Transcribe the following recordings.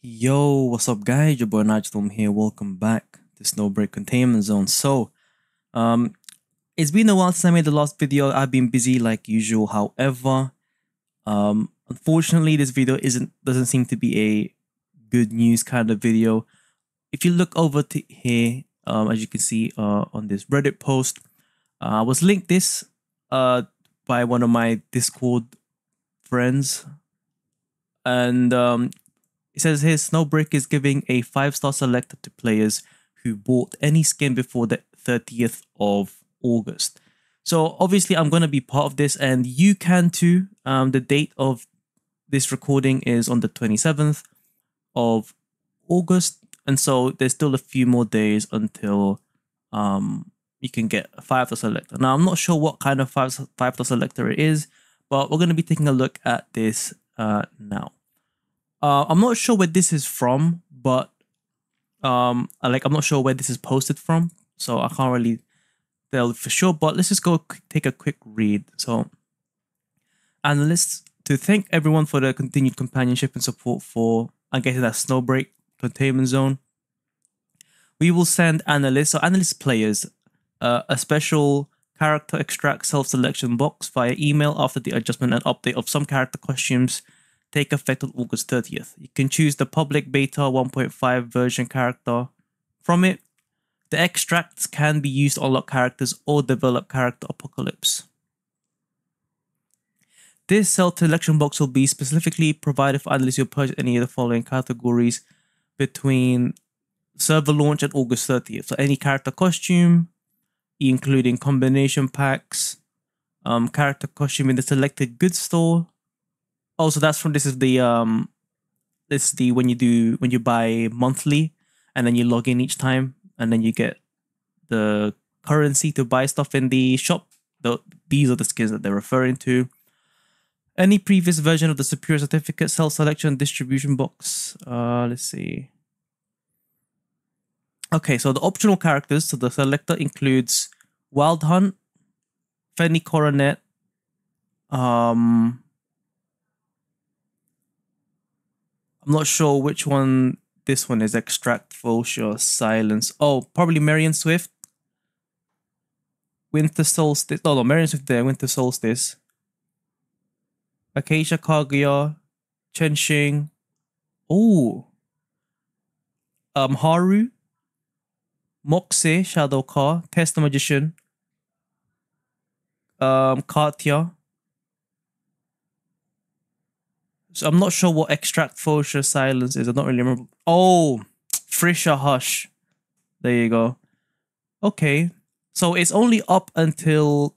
Yo, what's up, guys? Your boy Nigel here. Welcome back to Snowbreak Containment Zone. So, um, it's been a while since I made the last video. I've been busy like usual. However, um, unfortunately, this video isn't doesn't seem to be a good news kind of video. If you look over to here, um, as you can see uh, on this Reddit post, uh, I was linked this uh by one of my Discord friends, and um, it says here Snowbreak is giving a five star selector to players who bought any skin before the 30th of August. So obviously I'm gonna be part of this, and you can too. Um, the date of this recording is on the 27th of August, and so there's still a few more days until um you can get a five star selector. Now I'm not sure what kind of five five star selector it is, but we're gonna be taking a look at this uh now. Uh, I'm not sure where this is from, but um, like I'm not sure where this is posted from, so I can't really tell for sure. But let's just go take a quick read. So, analysts to thank everyone for the continued companionship and support for I guess that Snowbreak containment zone. We will send analysts or analyst players uh, a special character extract self selection box via email after the adjustment and update of some character costumes take effect on August 30th. You can choose the public beta 1.5 version character from it. The extracts can be used to unlock characters or develop character apocalypse. This self selection box will be specifically provided for analysts who purchase any of the following categories between server launch and August 30th. So any character costume, including combination packs, um, character costume in the selected goods store, Oh, so that's from this is the um this is the when you do when you buy monthly and then you log in each time and then you get the currency to buy stuff in the shop. The these are the skins that they're referring to. Any previous version of the Superior Certificate self selection distribution box. Uh let's see. Okay, so the optional characters, so the selector includes Wild Hunt, Fenny Coronet, um I'm not sure which one this one is extract, Vulture, Silence. Oh, probably Marian Swift. Winter Solstice. No, no, Marian Swift there, Winter Solstice. Acacia Kaguya, Chenxing. Oh. Um, Haru. Moxe, Shadow Car, Tess the Magician. Um, Katya. So I'm not sure what extract Fosha silence is. I don't really remember. Oh, Frisha Hush. There you go. Okay. So it's only up until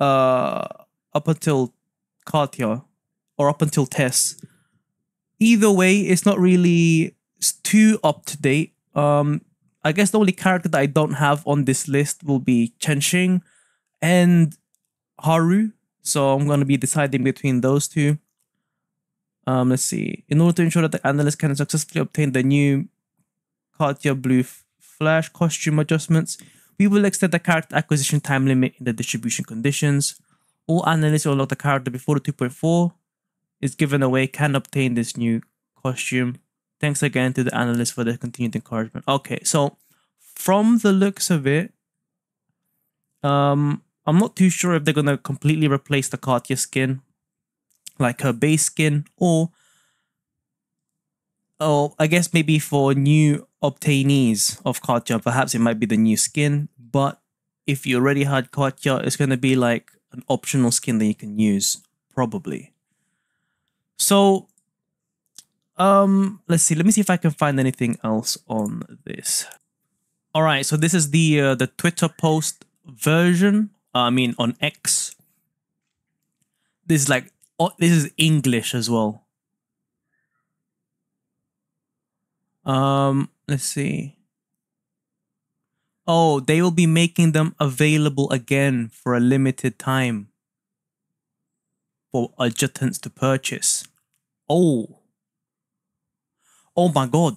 uh up until Katya or up until Tess. Either way, it's not really too up to date. Um I guess the only character that I don't have on this list will be Chenxing and Haru so I'm going to be deciding between those two. Um, let's see. In order to ensure that the analyst can successfully obtain the new Katya Blue Flash costume adjustments, we will extend the character acquisition time limit in the distribution conditions. All analysts who unlock the character before the 2.4 is given away can obtain this new costume. Thanks again to the analysts for their continued encouragement. Okay, so from the looks of it, um, I'm not too sure if they're gonna completely replace the Katya skin, like her base skin, or oh, I guess maybe for new obtainees of Katya, perhaps it might be the new skin. But if you already had Katya, it's gonna be like an optional skin that you can use, probably. So, um, let's see. Let me see if I can find anything else on this. All right, so this is the uh, the Twitter post version I mean, on X. This is like oh, this is English as well. Um, let's see. Oh, they will be making them available again for a limited time for adjutants to purchase. Oh. Oh my god.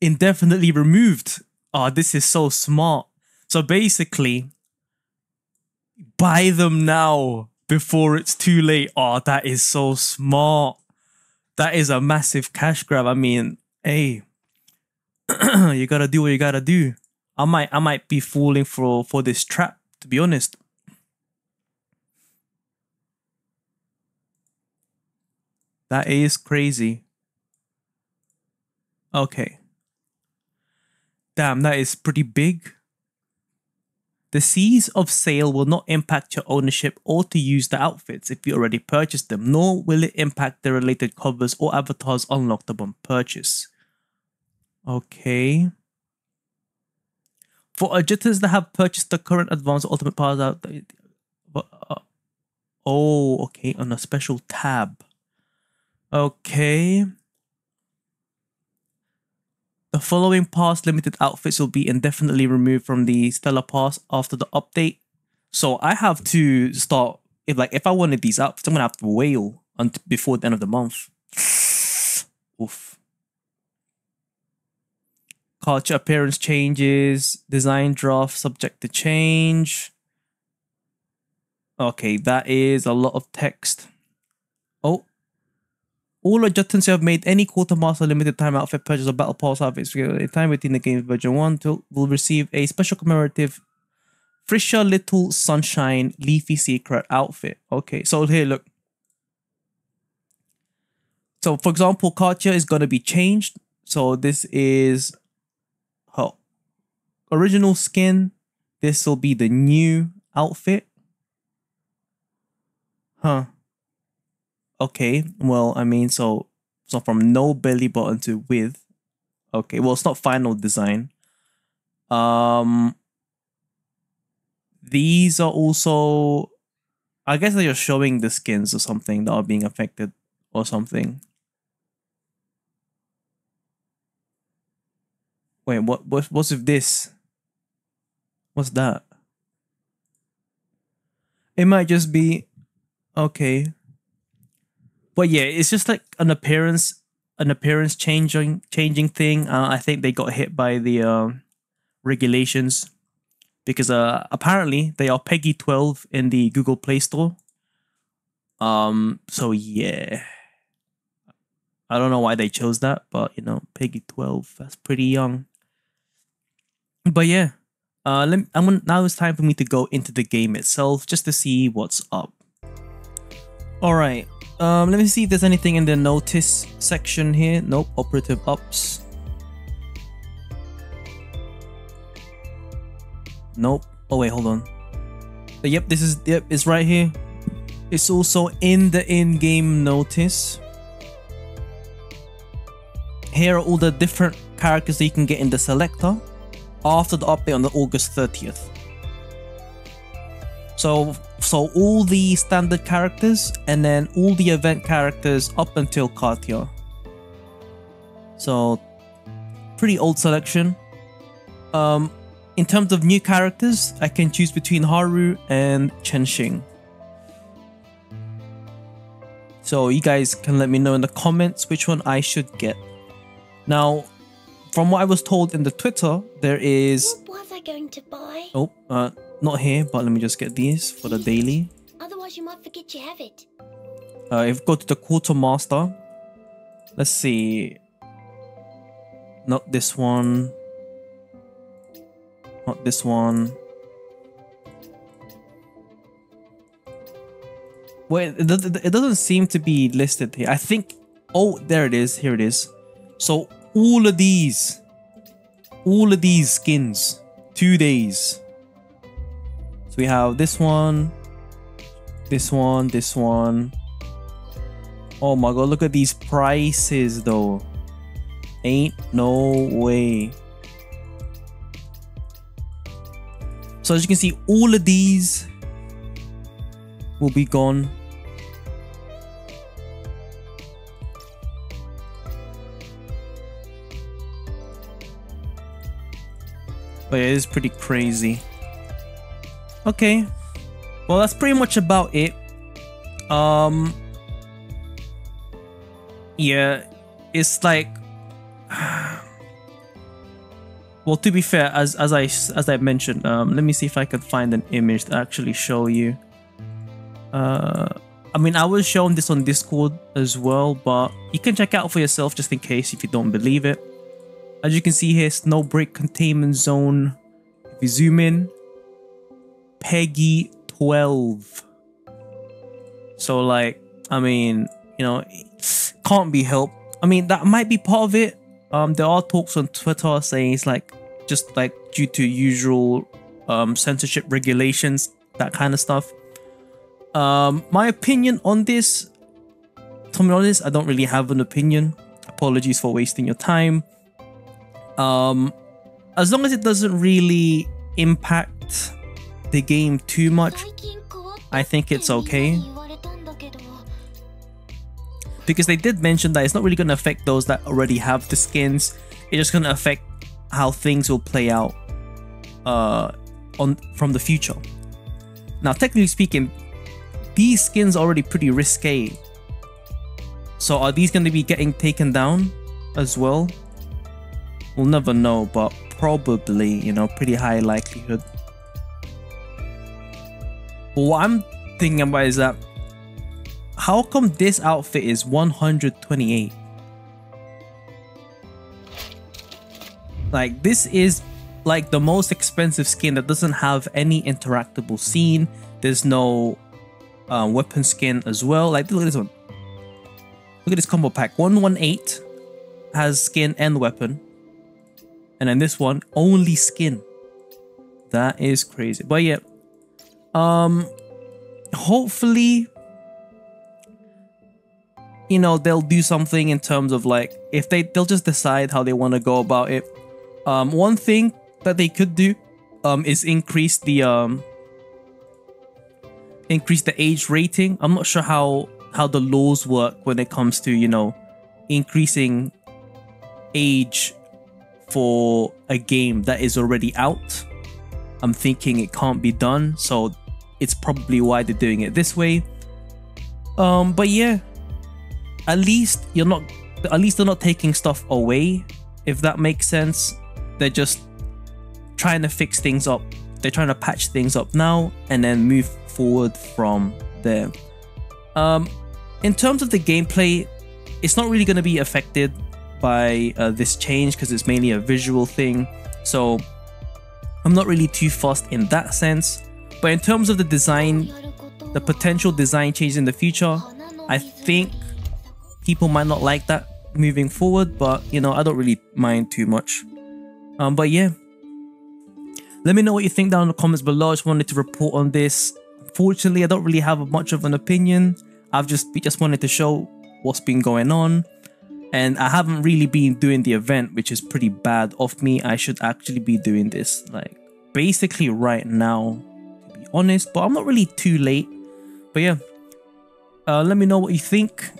Indefinitely removed. Oh, this is so smart. So basically, buy them now before it's too late. Oh, that is so smart. that is a massive cash grab. I mean, hey, you gotta do what you gotta do. I might I might be falling for for this trap, to be honest. That is crazy. Okay. Damn, that is pretty big. The cease of sale will not impact your ownership or to use the outfits if you already purchased them, nor will it impact the related covers or avatars unlocked upon purchase. Okay. For adjutants that have purchased the current advanced ultimate powers out. Uh, oh, okay, on a special tab. Okay. The following pass limited outfits will be indefinitely removed from the Stellar Pass after the update. So I have to start if like if I wanted these outfits, I'm gonna have to wail until before the end of the month. Oof. Culture appearance changes, design draft subject to change. Okay, that is a lot of text. Oh, all adjustments you have made any quartermaster limited time outfit purchase or battle pass outfits a time within the game's version 1 to, will receive a special commemorative Frisha Little Sunshine Leafy Secret outfit. Okay, so here, look. So, for example, Katya is going to be changed. So, this is her original skin. This will be the new outfit. Huh okay, well, I mean, so so from no belly button to with, okay, well, it's not final design. Um, these are also, I guess they're showing the skins or something that are being affected or something. Wait, what, what what's with this? What's that? It might just be okay but yeah, it's just like an appearance, an appearance changing changing thing. Uh, I think they got hit by the uh, regulations because uh, apparently they are PEGI 12 in the Google Play Store. Um, so yeah, I don't know why they chose that, but you know, PEGI 12, that's pretty young. But yeah, uh, let me, I'm gonna, now it's time for me to go into the game itself just to see what's up. All right, um, let me see if there's anything in the notice section here. Nope, operative ops. Nope. Oh wait, hold on. But yep, this is yep, it's right here. It's also in the in-game notice. Here are all the different characters that you can get in the selector after the update on the August 30th. So so all the standard characters and then all the event characters up until Katya. So pretty old selection. Um, in terms of new characters, I can choose between Haru and Chenxing. So you guys can let me know in the comments which one I should get. Now, from what I was told in the Twitter, there is. What was I going to buy? Oh, uh, not here, but let me just get these for the daily. Otherwise, you might forget you have it. Uh, if go to the quartermaster, let's see. Not this one. Not this one. Wait, it, it doesn't seem to be listed here. I think. Oh, there it is. Here it is. So all of these, all of these skins, two days. So we have this one, this one, this one. Oh my god, look at these prices though. Ain't no way. So as you can see, all of these will be gone. But yeah, it is pretty crazy. Okay. Well, that's pretty much about it. Um. Yeah, it's like. well, to be fair, as as I as I mentioned, um, let me see if I can find an image to actually show you. Uh, I mean, I was shown this on Discord as well, but you can check out for yourself just in case if you don't believe it. As you can see here, Snowbreak Containment Zone. If you zoom in, PEGI 12. So like, I mean, you know, can't be helped. I mean, that might be part of it. Um, there are talks on Twitter saying it's like just like due to usual um censorship regulations, that kind of stuff. Um, my opinion on this, to be honest, I don't really have an opinion. Apologies for wasting your time. Um, as long as it doesn't really impact the game too much, I think it's okay. Because they did mention that it's not really going to affect those that already have the skins. It's just going to affect how things will play out uh, on from the future. Now, technically speaking, these skins are already pretty risque. So are these going to be getting taken down as well? We'll never know, but probably, you know, pretty high likelihood. But what I'm thinking about is that how come this outfit is 128? Like this is like the most expensive skin that doesn't have any interactable scene. There's no uh, weapon skin as well. Like look at this one. Look at this combo pack. 118 has skin and weapon. And then this one only skin. That is crazy. But yeah. Um hopefully you know they'll do something in terms of like if they they'll just decide how they want to go about it. Um one thing that they could do um is increase the um increase the age rating. I'm not sure how how the laws work when it comes to you know increasing age for a game that is already out. I'm thinking it can't be done, so it's probably why they're doing it this way. Um, but yeah, at least you're not, at least they're not taking stuff away, if that makes sense. They're just trying to fix things up. They're trying to patch things up now and then move forward from there. Um, in terms of the gameplay, it's not really going to be affected by uh, this change because it's mainly a visual thing. So I'm not really too fussed in that sense. But in terms of the design, the potential design change in the future, I think people might not like that moving forward, but you know, I don't really mind too much. Um, but yeah, let me know what you think down in the comments below. I just wanted to report on this. Fortunately, I don't really have much of an opinion. I've just just wanted to show what's been going on. And I haven't really been doing the event, which is pretty bad of me. I should actually be doing this like basically right now, honest. But I'm not really too late. But yeah, uh, let me know what you think.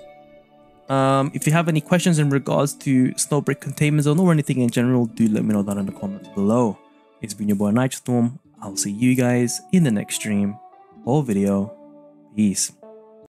Um, if you have any questions in regards to Snowbreak Containment Zone or anything in general, do let me know down in the comments below. It's been your boy Nitro Storm. I'll see you guys in the next stream or video. Peace.